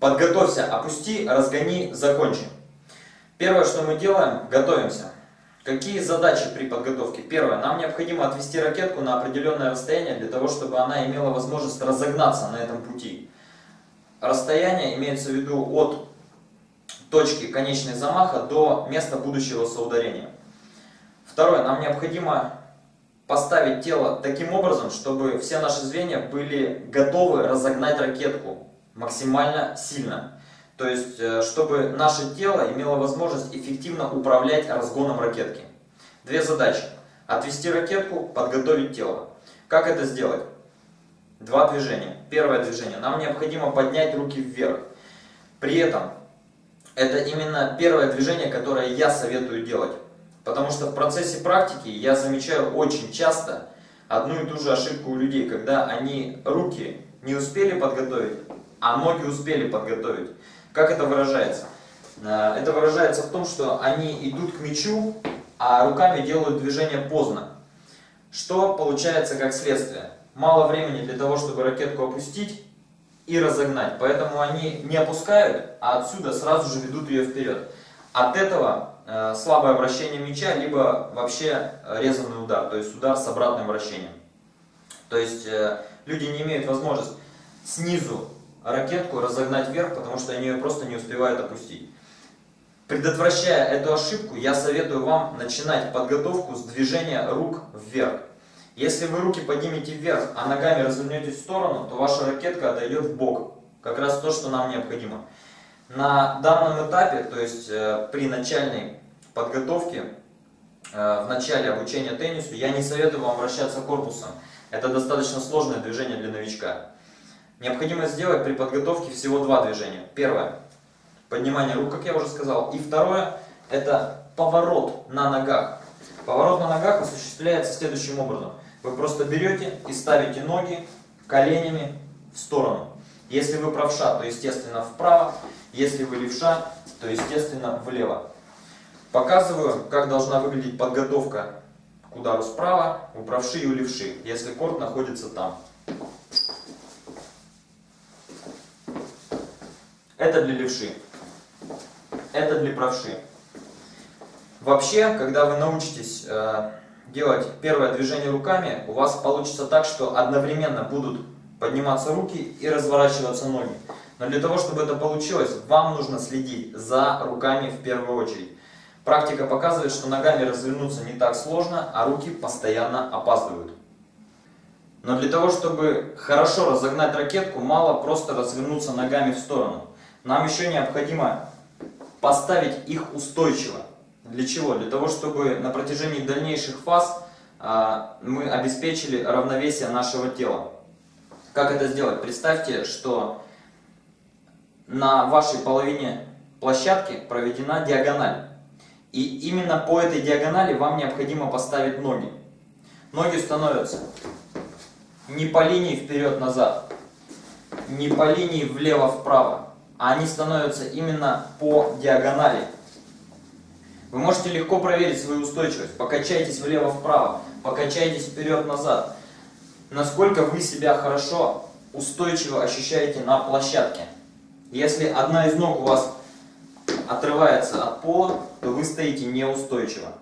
Подготовься, опусти, разгони, закончи. Первое, что мы делаем, готовимся. Какие задачи при подготовке? Первое, нам необходимо отвести ракетку на определенное расстояние для того, чтобы она имела возможность разогнаться на этом пути. Расстояние имеется в виду от точки конечной замаха до места будущего соударения. Второе, нам необходимо поставить тело таким образом, чтобы все наши звенья были готовы разогнать ракетку максимально сильно. То есть, э, чтобы наше тело имело возможность эффективно управлять разгоном ракетки. Две задачи. Отвести ракетку, подготовить тело. Как это сделать? Два движения. Первое движение. Нам необходимо поднять руки вверх. При этом, это именно первое движение, которое я советую делать. Потому что в процессе практики я замечаю очень часто одну и ту же ошибку у людей, когда они руки не успели подготовить, а ноги успели подготовить. Как это выражается? Э, это выражается в том, что они идут к мячу, а руками делают движение поздно. Что получается как следствие? Мало времени для того, чтобы ракетку опустить и разогнать. Поэтому они не опускают, а отсюда сразу же ведут ее вперед. От этого э, слабое вращение мяча, либо вообще резанный удар, то есть удар с обратным вращением. То есть э, люди не имеют возможности снизу ракетку разогнать вверх, потому что они ее просто не успевают опустить. Предотвращая эту ошибку, я советую вам начинать подготовку с движения рук вверх. Если вы руки поднимете вверх, а ногами развернетесь в сторону, то ваша ракетка отойдет в бок. Как раз то, что нам необходимо. На данном этапе, то есть э, при начальной подготовке, э, в начале обучения теннису, я не советую вам вращаться корпусом. Это достаточно сложное движение для новичка. Необходимо сделать при подготовке всего два движения. Первое – поднимание рук, как я уже сказал. И второе – это поворот на ногах. Поворот на ногах осуществляется следующим образом. Вы просто берете и ставите ноги коленями в сторону. Если вы правша, то естественно вправо. Если вы левша, то естественно влево. Показываю, как должна выглядеть подготовка к удару справа, у правши и у левши, если корт находится там. Это для левши. Это для правши. Вообще, когда вы научитесь э, делать первое движение руками, у вас получится так, что одновременно будут подниматься руки и разворачиваться ноги. Но для того, чтобы это получилось, вам нужно следить за руками в первую очередь. Практика показывает, что ногами развернуться не так сложно, а руки постоянно опаздывают. Но для того, чтобы хорошо разогнать ракетку, мало просто развернуться ногами в сторону. Нам еще необходимо поставить их устойчиво. Для чего? Для того, чтобы на протяжении дальнейших фаз а, мы обеспечили равновесие нашего тела. Как это сделать? Представьте, что на вашей половине площадки проведена диагональ. И именно по этой диагонали вам необходимо поставить ноги. Ноги становятся не по линии вперед-назад, не по линии влево-вправо, они становятся именно по диагонали. Вы можете легко проверить свою устойчивость. Покачайтесь влево-вправо, покачайтесь вперед-назад. Насколько вы себя хорошо, устойчиво ощущаете на площадке. Если одна из ног у вас отрывается от пола, то вы стоите неустойчиво.